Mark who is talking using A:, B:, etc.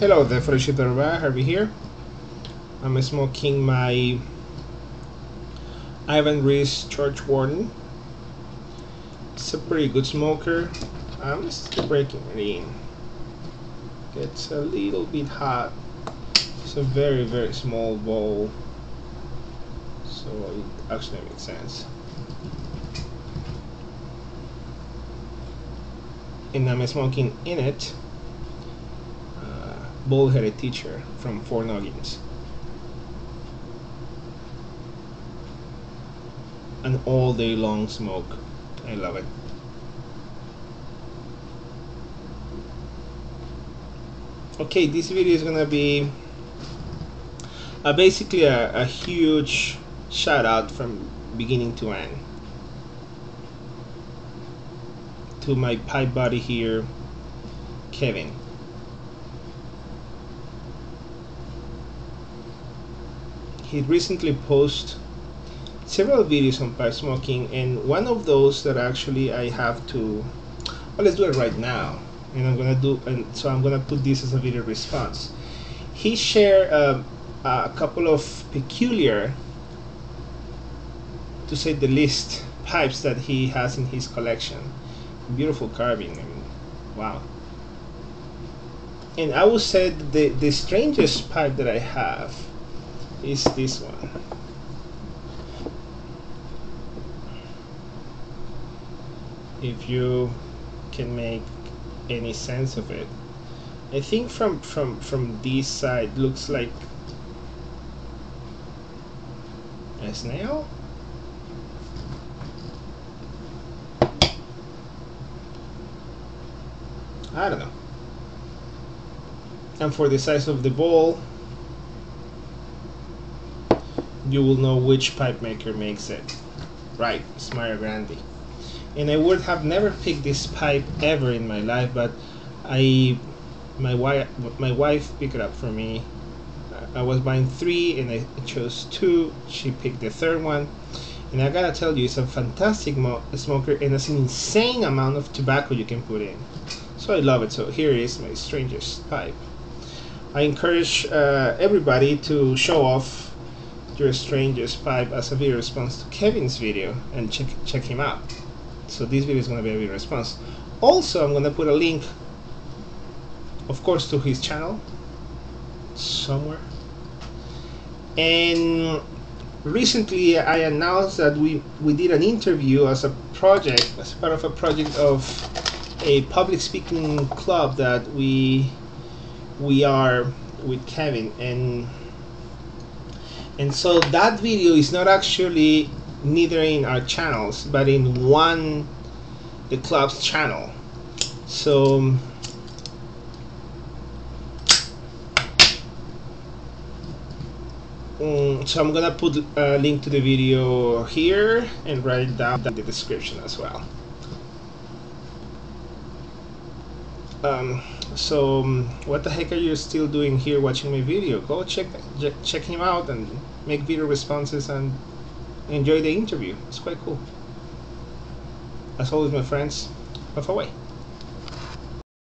A: Hello there, Felicita Harvey here. I'm smoking my Ivan Ries Church Warden. It's a pretty good smoker. I'm just breaking it in. Gets a little bit hot. It's a very very small bowl, so it actually makes sense. And I'm smoking in it bald-headed teacher from Four Noggins. An all-day long smoke. I love it. Okay, this video is gonna be uh, basically a, a huge shout out from beginning to end to my pipe buddy here, Kevin. He recently posted several videos on pipe smoking and one of those that actually I have to well let's do it right now. And I'm gonna do and so I'm gonna put this as a video response. He shared uh, a couple of peculiar to say the least pipes that he has in his collection. Beautiful carving I mean wow. And I would say the the strangest pipe that I have is this one. If you can make any sense of it. I think from from from this side looks like a snail. I don't know. And for the size of the bowl, you will know which pipe maker makes it. Right, Smart Grande. And I would have never picked this pipe ever in my life, but I, my wife, my wife picked it up for me. I was buying three, and I chose two. She picked the third one, and I gotta tell you, it's a fantastic smoker, and it's an insane amount of tobacco you can put in. So I love it. So here is my strangest pipe. I encourage uh, everybody to show off your strangest pipe as a video response to Kevin's video and check check him out. So this video is going to be a video response. Also, I'm going to put a link, of course, to his channel somewhere. And recently, I announced that we we did an interview as a project, as part of a project of a public speaking club that we we are with Kevin and and so that video is not actually neither in our channels but in one the club's channel. So um, so I'm gonna put a link to the video here and write down in the description as well um, so um, what the heck are you still doing here watching my video? Go check check him out and make video responses and enjoy the interview. It's quite cool. As always my friends puff away